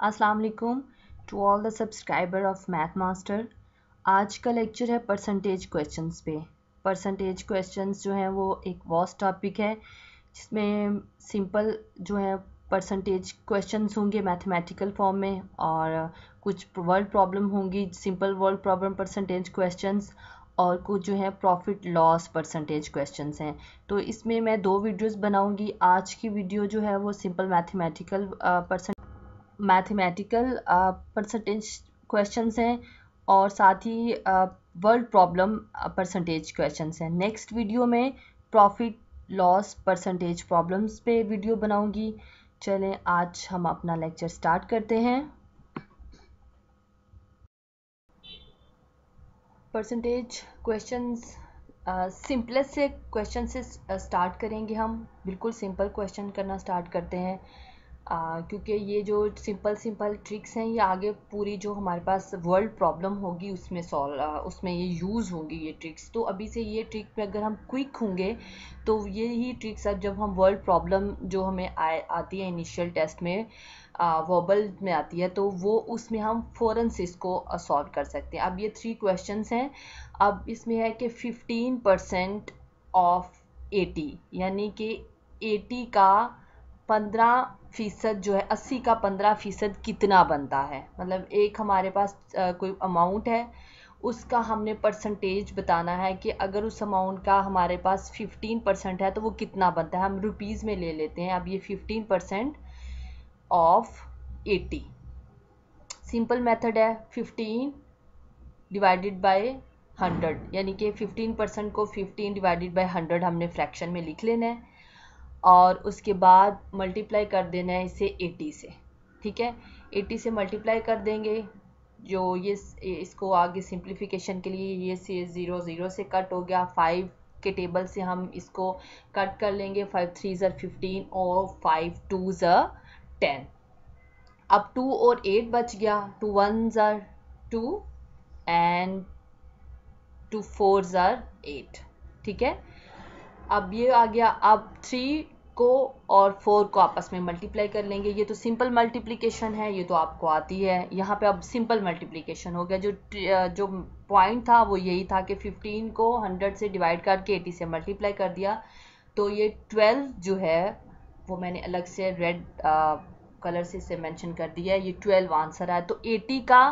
अस्सलाम वालेकुम to all the subscriber of math master आज का लेक्चर है परसेंटेज क्वेश्चंस पे। परसेंटेज क्वेश्चंस जो हैं वो एक वॉस्ट टॉपिक है, जिसमें सिंपल जो है परसेंटेज क्वेश्चंस होंगे मैथमेटिकल फॉर्म में और कुछ वर्ल्ड प्रॉब्लम होंगी simple world problem percentage questions और कुछ जो है प्रॉफिट लॉस परसेंटेज क्वेश्चंस हैं। तो इसमें मैं दो वीडियोस बनाऊँगी। आज की वीडियो जो है वो simple mathematical percent mathematical percentage questions हैं और साथ ही वर्ल्ड प्रॉब्लम परसेंटेज क्वेश्चंस हैं। नेक्स्ट वीडियो में प्रॉफिट लॉस परसेंटेज प्रॉब्लम्स पे वीडियो बनाऊँगी। चलें, आज हम अपना लेक्चर स्टार्ट करते हैं। परसेंटेज क्वेश्चंस सिंपलेस्ट से क्वेश्चन से स्टार्ट करेंगे हम। बिल्कुल सिंपल क्वेश्चन करना स्टार्ट करते हैं। क्योंकि ये जो सिंपल सिंपल ट्रिक्स हैं, ये आगे पूरी जो हमारे पास वर्ल्ड प्रॉब्लम होगी, उसमें सॉल्व उसमें ये यूज़ होंगी ये ट्रिक्स तो अभी से ये ट्रिक पे अगर हम क्विक होंगे तो ये ही ट्रिक्स अब जब हम वर्ल्ड प्रॉब्लम जो हमें आए, आती है इनिशियल टेस्ट में वर्बल में आती है तो वो उसमें हम फ़ौरन से इसको सॉल्व कर सकते हैं। अब ये थ्री क्वेश्चन हैं। अब इसमें है कि फिफ्टीन परसेंट ऑफ़ एटी यानी कि एटी का पंद्रह फ़ीसद जो है, अस्सी का पंद्रह फ़ीसद कितना बनता है? मतलब एक हमारे पास कोई अमाउंट है, उसका हमने परसेंटेज बताना है कि अगर उस अमाउंट का हमारे पास फिफ्टीन परसेंट है तो वो कितना बनता है? हम रुपीज़ में ले लेते हैं। अब ये fifteen percent of eighty simple method है फिफ्टीन डिवाइडेड बाय हंड्रेड यानी कि फिफ्टीन परसेंट को फिफ्टीन डिवाइडेड बाय हंड्रेड हमने फ्रैक्शन में लिख लेना है। और उसके बाद मल्टीप्लाई कर देना है इसे 80 से। ठीक है? 80 से मल्टीप्लाई कर देंगे, जो ये इसको आगे सिंप्लीफिकेशन के लिए ये से ज़ीरो ज़ीरो से कट हो गया। फाइव के टेबल से हम इसको कट कर लेंगे। फाइव थ्री ज़र फिफ्टीन और फाइव टू ज़र टेन अब टू और एट बच गया। टू वन ज़र टू एंड टू फोर ज़र एट ठीक है? अब ये आ गया, अब थ्री को और फोर को आपस में मल्टीप्लाई कर लेंगे। ये तो सिंपल मल्टीप्लिकेशन है, ये तो आपको आती है। यहाँ पे अब सिंपल मल्टीप्लिकेशन हो गया। जो जो पॉइंट था, वो यही था कि 15 को 100 से डिवाइड करके 80 से मल्टीप्लाई कर दिया। तो ये 12 जो है, वो मैंने अलग से रेड कलर से इसे मेंशन कर दिया है। ये 12 आंसर आया। तो एटी का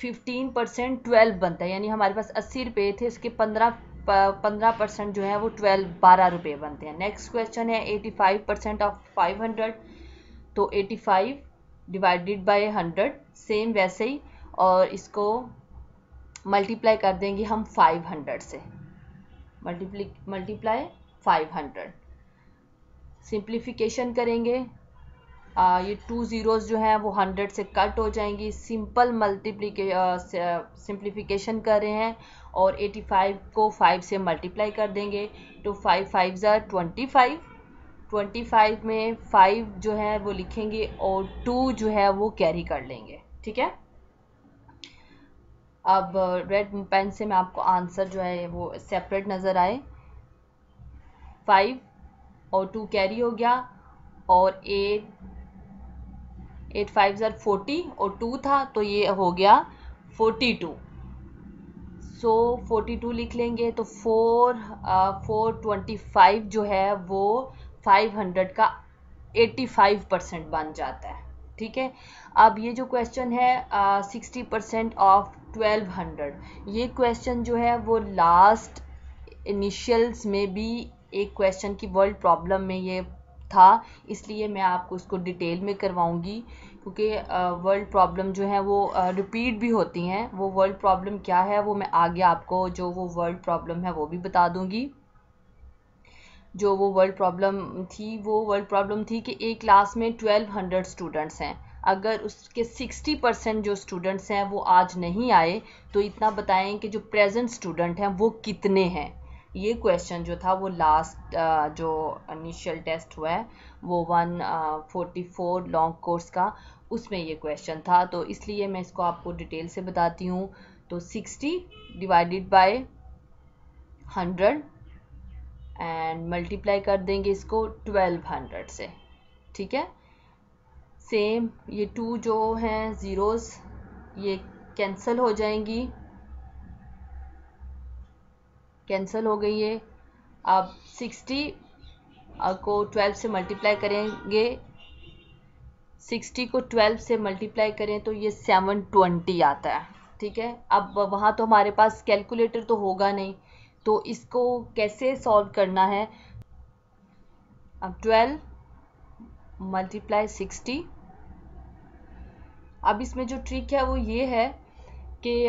15 परसेंट ट्वेल्व बनता है। यानी हमारे पास अस्सी रुपये थे उसके पंद्रह पंद्रह परसेंट जो है वो ट्वेल्व बारह रुपये बनते हैं। नेक्स्ट क्वेश्चन है eighty five percent of five hundred तो eighty five divided by hundred same वैसे ही, और इसको मल्टीप्लाई कर देंगे हम फाइव हंड्रेड से। Multiply multiply five hundred simplification करेंगे ये टू ज़ीरोज़ जो हैं, वो हंड्रेड से कट हो जाएँगी। सिंपल मल्टीप्लीके सिंप्लीफिकेशन कर रहे हैं और 85 को फाइव से मल्टीप्लाई कर देंगे। तो फाइव फाइव ज़ार ट्वेंटी फाइव ट्वेंटी फाइव में फाइव जो है, वो लिखेंगे और टू जो है, वो कैरी कर लेंगे। ठीक है? अब रेड पेन से मैं आपको आंसर जो है, वो सेपरेट नज़र आए। फाइव और टू कैरी हो गया और एट एट फाइव ज़ार फोर्टी और टू था तो ये हो गया forty two. So forty two लिख लेंगे तो फोर फोर ट्वेंटी फाइव जो है, वो फाइव हंड्रेड का एट्टी फाइव परसेंट बन जाता है, ठीक है? अब ये जो क्वेश्चन है sixty percent of twelve hundred. ये क्वेश्चन जो है, वो लास्ट इनिशियल्स में भी एक क्वेश्चन की वर्ल्ड प्रॉब्लम में ये था, इसलिए मैं आपको इसको डिटेल में करवाऊँगी, क्योंकि वर्ल्ड प्रॉब्लम जो है वो रिपीट भी होती हैं। वो वर्ल्ड प्रॉब्लम क्या है, वो मैं आगे आपको जो वो वर्ल्ड प्रॉब्लम है वो भी बता दूँगी। जो वो वर्ल्ड प्रॉब्लम थी, वो वर्ल्ड प्रॉब्लम थी कि एक क्लास में ट्वेल्व हंड्रेड स्टूडेंट्स हैं। अगर उसके सिक्सटी परसेंट जो स्टूडेंट्स हैं वो आज नहीं आए तो इतना बताएँ कि जो प्रेजेंट स्टूडेंट हैं वो कितने हैं। ये क्वेश्चन जो था, वो लास्ट जो इनिशियल टेस्ट हुआ है, वो one forty four long course का, उसमें ये क्वेश्चन था। तो इसलिए मैं इसको आपको डिटेल से बताती हूँ। तो sixty divided by hundred and multiply कर देंगे इसको ट्वेल्व हंड्रेड से। ठीक है? सेम ये टू जो हैं ज़ीरोज़ ये कैंसिल हो जाएँगी। कैंसिल हो गई है। अब सिक्सटी को ट्वेल्व से मल्टीप्लाई करेंगे। सिक्सटी को ट्वेल्व से मल्टीप्लाई करें तो ये सेवन ट्वेंटी आता है, ठीक है? अब वहाँ तो हमारे पास कैलकुलेटर तो होगा नहीं तो इसको कैसे सॉल्व करना है? अब ट्वेल्व मल्टीप्लाई सिक्सटी। अब इसमें जो ट्रिक है वो ये है कि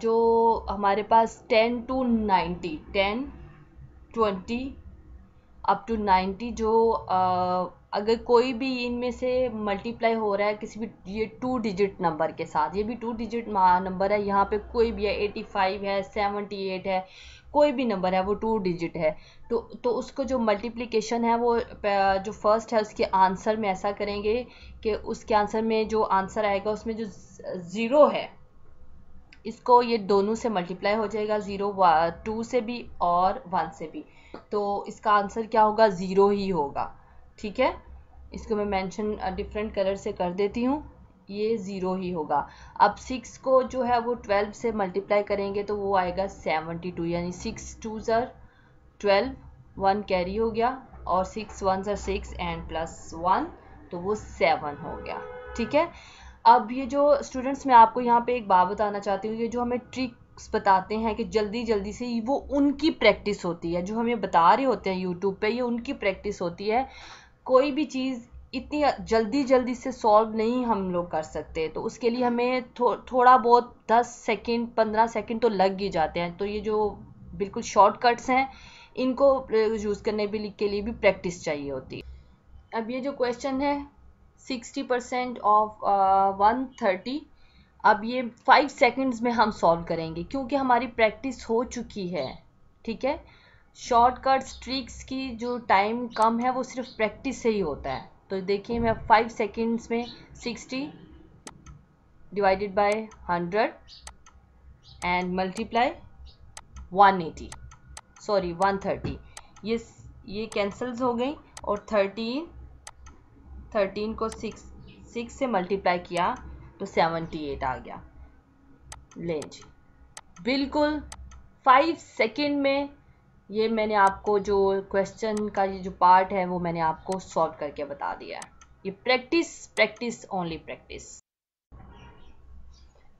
जो हमारे पास ten two ninety ten twenty up to ninety जो अगर कोई भी इनमें से मल्टीप्लाई हो रहा है किसी भी, ये टू डिजिट नंबर के साथ, ये भी टू डिजिट नंबर है, यहाँ पे कोई भी है एटी फाइव है सेवेंटी एट है, कोई भी नंबर है, वो टू डिजिट है। तो तो उसको जो मल्टीप्लिकेशन है, वो जो फ़र्स्ट है, उसके आंसर में ऐसा करेंगे कि उसके आंसर में जो आंसर आएगा, उसमें जो ज़ीरो है इसको ये दोनों से मल्टीप्लाई हो जाएगा ज़ीरो टू से भी और वन से भी। तो इसका आंसर क्या होगा? ज़ीरो ही होगा। ठीक है? इसको मैं मेंशन डिफरेंट कलर से कर देती हूँ। ये ज़ीरो ही होगा। अब सिक्स को जो है वो ट्वेल्व से मल्टीप्लाई करेंगे तो वो आएगा सेवनटी टू यानी सिक्स टू ज़र ट्वेल्व वन कैरी हो गया और सिक्स वन ज़र सिक्स एंड प्लस वन तो वो सेवन हो गया। ठीक है? अब ये जो स्टूडेंट्स मैं आपको यहाँ पे एक बात बताना चाहती हूँ ये जो हमें ट्रिक्स बताते हैं कि जल्दी जल्दी से वो उनकी प्रैक्टिस होती है जो हमें बता रहे होते हैं यूट्यूब पे ये उनकी प्रैक्टिस होती है। कोई भी चीज़ इतनी जल्दी जल्दी से सॉल्व नहीं हम लोग कर सकते तो उसके लिए हमें थो, थोड़ा बहुत दस सेकंड पंद्रह सेकंड तो लग ही जाते हैं। तो ये जो बिल्कुल शॉर्टकट्स हैं इनको यूज़ करने के लिए भी प्रैक्टिस चाहिए होती है। अब ये जो क्वेश्चन है sixty percent of one thirty अब ये फाइव सेकंड्स में हम सॉल्व करेंगे, क्योंकि हमारी प्रैक्टिस हो चुकी है, ठीक है? शॉर्टकट्स ट्रिक्स की जो टाइम कम है, वो सिर्फ़ प्रैक्टिस से ही होता है। तो देखिए, मैं फाइव सेकेंड्स में sixty divided by hundred and multiply one eighty sorry one thirty ये ये कैंसल्स हो गई, और थर्टीन थर्टीन को सिक्स सिक्स से मल्टीप्लाई किया तो सेवेंटी एट आ गया। ले जी बिल्कुल फाइव सेकेंड में ये मैंने आपको जो क्वेश्चन का ये जो पार्ट है, वो मैंने आपको सॉल्व करके बता दिया है। ये practice practice only practice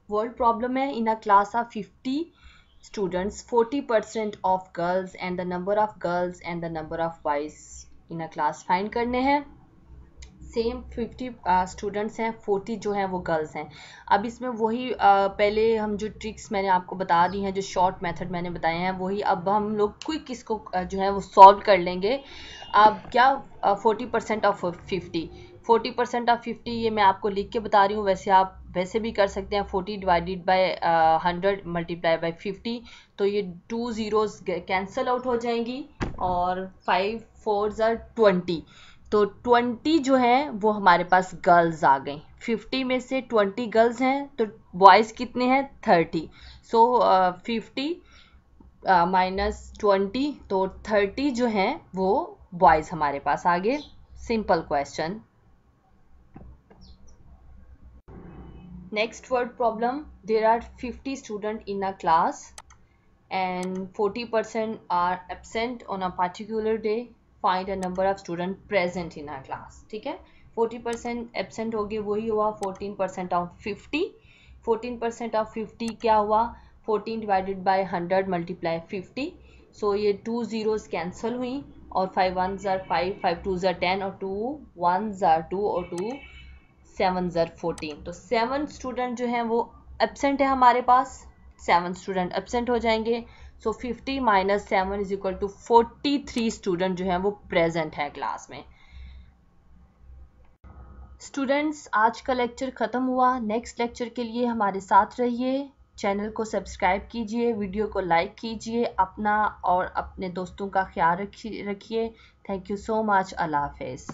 world problem है in a class of 50 students 40% of girls and the number of girls and the number of boys in a class find करने हैं। सेम फिफ्टी स्टूडेंट्स हैं forty जो हैं वो girls हैं। अब इसमें वही uh, पहले हम जो ट्रिक्स मैंने आपको बता दी हैं जो शॉर्ट मेथड मैंने बताए हैं वही अब हम लोग क्विक इसको uh, जो है वो सॉल्व कर लेंगे। अब क्या forty percent of fifty forty percent of fifty ये मैं आपको लिख के बता रही हूँ वैसे आप वैसे भी कर सकते हैं। Forty divided by hundred multiply by fifty तो ये टू ज़ीरोज़ कैंसल आउट हो जाएँगी और फाइव फोर ज़र ट्वेंटी तो ट्वेंटी जो है, वो हमारे पास गर्ल्स आ गई। फिफ्टी में से ट्वेंटी गर्ल्स हैं तो बॉयज़ कितने हैं? Thirty. So fifty minus twenty तो थर्टी जो हैं, वो बॉयज़ हमारे पास आ गए। Simple question next word problem there are fifty student in a class and forty percent are absent on a particular day find a number of student present in our class ठीक है? Forty percent absent हो गए वही हुआ fourteen percent of fifty fourteen percent of fifty क्या हुआ? Fourteen divided by hundred multiply fifty so ये two zeros cancel हुई और फाइव वन ज़ार फाइव फाइव टू ज़ार टेन और टू वन ज़ार टू और टू सेवन ज़ार फोर्टीन तो सेवन स्टूडेंट जो हैं वो एबसेंट है हमारे पास. सेवन स्टूडेंट एबसेंट हो जाएँगे. So fifty minus seven is equal to forty three student जो है वो प्रेजेंट है क्लास में। स्टूडेंट्स आज का लेक्चर ख़त्म हुआ। नेक्स्ट लेक्चर के लिए हमारे साथ रहिए। चैनल को सब्सक्राइब कीजिए वीडियो को लाइक कीजिए, अपना और अपने दोस्तों का ख्याल रखिए रखिए। थैंक यू सो मच अल्लाह हाफिज़।